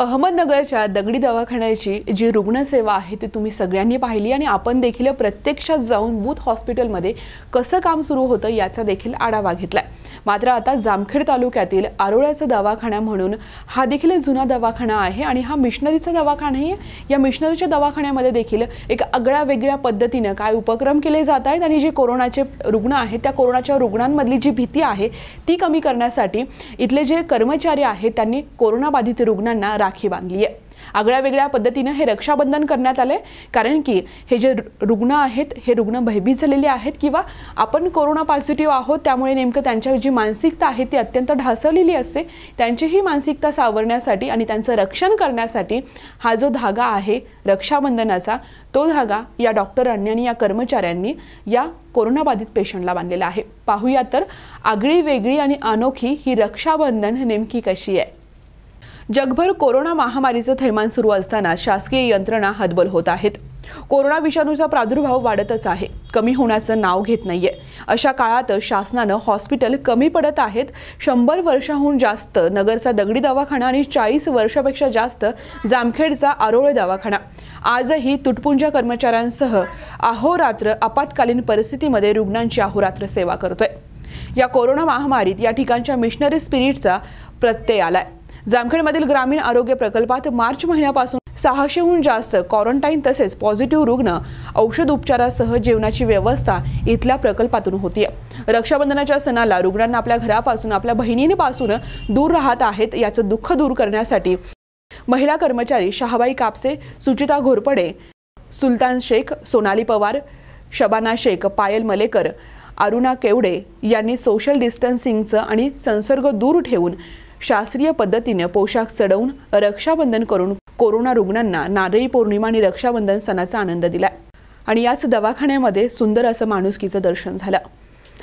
अहमदनगरच्या दगडी दवाखान्याची जी रुग्णसेवा आहे ती तुम्ही सगळ्यांनी पाहिली आणि आपण देखील प्रत्यक्षात जाऊन बूथ हॉस्पिटलमध्ये कसं काम सुरू होतं याचा देखील आढावा घेतला मात्र आता जामखेड तालुक्यातील आरोळ्याचा दवाखाना म्हणून हा देखील जुना दवाखाना आहे आणि हा मिशनरीचा दवाखानाही या मिशनरीच्या दवाखान्यामध्ये देखील एक आगळ्या वेगळ्या पद्धतीनं काय उपक्रम केले जात आहेत आणि जे कोरोनाचे रुग्ण आहेत त्या कोरोनाच्या रुग्णांमधली जी भीती आहे ती कमी करण्यासाठी इथले जे कर्मचारी आहेत त्यांनी कोरोनाबाधित रुग्णांना राखी बांधली आहे आगळ्या वेगळ्या पद्धतीनं हे रक्षाबंधन करण्यात आले कारण की हे जे रुग्ण आहेत हे रुग्ण भयभीत झालेले आहेत किंवा आपण कोरोना पॉझिटिव्ह आहोत त्यामुळे नेमकं त्यांच्या जी मानसिकता आहे ती अत्यंत ढासळलेली असते. त्यांची ही मानसिकता सावरण्यासाठी आणि त्यांचं रक्षण करण्यासाठी हा जो धागा आहे रक्षाबंधनाचा तो धागा या डॉक्टरांनी आणि या कर्मचाऱ्यांनी या कोरोनाबाधित पेशंटला बांधलेला आहे. पाहूया तर आगळी वेगळी आणि अनोखी ही रक्षाबंधन नेमकी कशी आहे. जगभर कोरोना महामारीचं थैमान सुरू असताना शासकीय यंत्रणा हतबल होत आहेत. कोरोना विषाणूचा प्रादुर्भाव वाढतच आहे. कमी होण्याचं नाव घेत नाहीये. अशा काळात शासनानं हॉस्पिटल कमी पडत आहेत. शंभर वर्षाहून जास्त नगरचा दगडी दवाखाना आणि चाळीस वर्षापेक्षा जास्त जामखेडचा आरोळ दवाखाना. आजही तुटपुंजा कर्मचाऱ्यांसह अहोरात्र आपत्कालीन परिस्थितीमध्ये रुग्णांची अहोरात्र सेवा करतोय. या कोरोना महामारीत या ठिकाणच्या मिशनरी स्पिरिटचा प्रत्यय आलाय. जामखेडमधील ग्रामीण आरोग्य प्रकल्पात मार्च महिन्यापासून सहाशेहून जास्त क्वारंटाईन तसेच पॉझिटिव्ह रुग्ण औषध उपचारासह जेवणाची व्यवस्था इथल्या प्रकल्पातून होतीये. रक्षाबंधनाच्या सणाला रुग्णांना आपल्या घरापासून आपल्या बहिणींपासून दूर राहत आहेत याचं दुःख दूर करण्यासाठी महिला कर्मचारी शहाबाई कापसे सुचिता घोरपडे सुलतान शेख सोनाली पवार शबाना शेख पायल मलेकर अरुणा केवडे यांनी सोशल डिस्टन्सिंगचं आणि संसर्ग दूर ठेवून शास्त्रीय पद्धतीनं पोशाख चढवून रक्षाबंधन करून कोरोना रुग्णांना नारळी पौर्णिमा आणि रक्षाबंधन सणाचा आनंद दिला आणि याच दवाखान्यामध्ये सुंदर असं माणुसकीचं दर्शन झालं.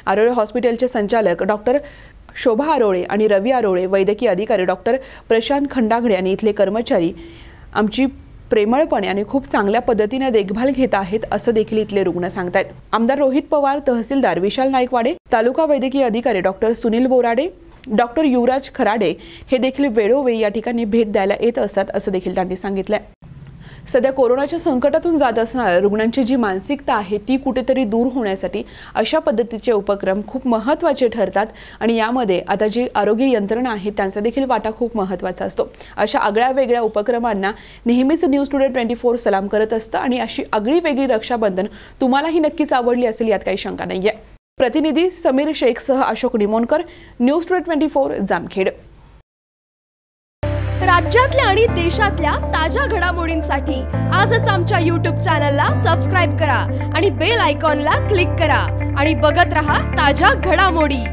आरोळे हॉस्पिटलचे संचालक डॉक्टर शोभा आरोळे आणि रवी आरोळे वैद्यकीय अधिकारी डॉक्टर प्रशांत खंडागडे आणि इथले कर्मचारी आमची प्रेमळपणे आणि खूप चांगल्या पद्धतीने देखभाल घेत आहेत असं देखील इथले रुग्ण सांगतायत. आमदार रोहित पवार तहसीलदार विशाल नाईकवाडे तालुका वैद्यकीय अधिकारी डॉक्टर सुनील बोराडे डॉक्टर युवराज खराडे हे देखील वेळोवेळी या ठिकाणी भेट द्यायला येत असतात असं देखील त्यांनी सांगितलंय. सध्या कोरोनाच्या संकटातून जात असणाऱ्या रुग्णांची जी मानसिकता आहे ती कुठेतरी दूर होण्यासाठी अशा पद्धतीचे उपक्रम खूप महत्त्वाचे ठरतात आणि यामध्ये आता जी आरोग्य यंत्रणा आहे त्यांचा देखील वाटा खूप महत्त्वाचा असतो. अशा आगळ्या वेगळ्या उपक्रमांना नेहमीच न्यूज टुडे ट्वेंटी फोर सलाम करत असतं आणि अशी आगळी वेगळी रक्षाबंधन तुम्हालाही नक्कीच आवडली असेल यात काही शंका नाही आहे प्रतिनिधी Sameer शेखसह Ashok Nimonkar news two twenty four Jamkhed. राज्यातल्या आणि देशातल्या ताज्या घडामोडींसाठी आजच आमच्या यूट्यूब चॅनलला सबस्क्राईब करा आणि बेल आयकॉनला क्लिक करा आणि बघत रहा ताज्या घडामोडी.